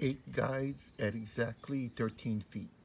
eight guides at exactly 13 feet.